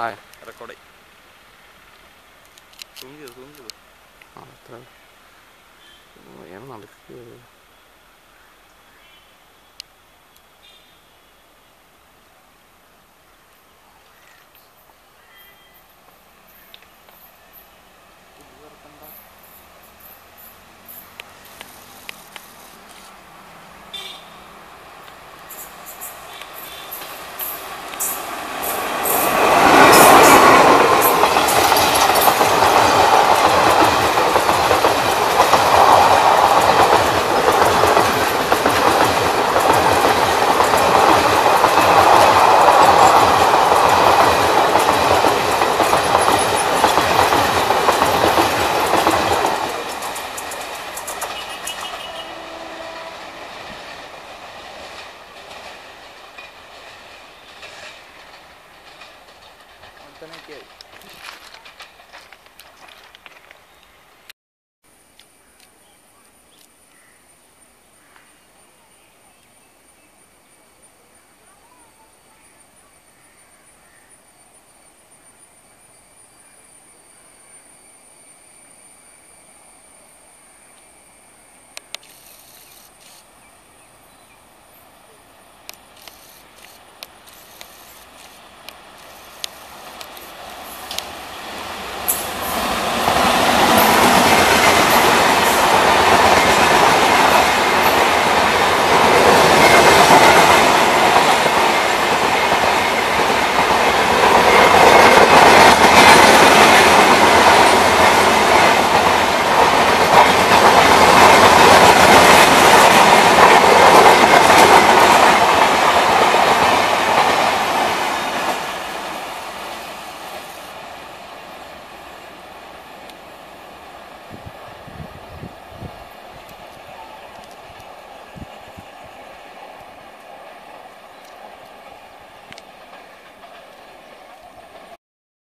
ആ റെക്കോർഡായി സൂം ചെയ്തു സൂം ചെയ്തു ആ അത്ര ഞാൻ നടക്കുക അടുത്തനൊക്കെയായി